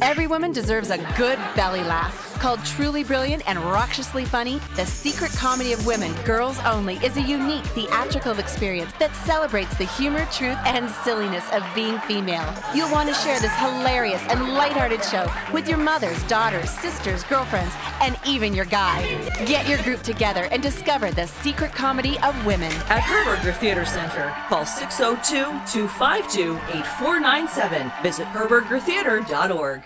Every woman deserves a good belly laugh. Called Truly Brilliant and Raucously Funny, the secret comedy of women, girls only, is a unique theatrical experience that celebrates the humor, truth, and silliness of being female. You'll want to share this hilarious and lighthearted show with your mothers, daughters, sisters, girlfriends, and even your guy. Get your group together and discover the secret comedy of women. At Herberger Theater Center, call 602 252 8497. Visit herbergertheater.org.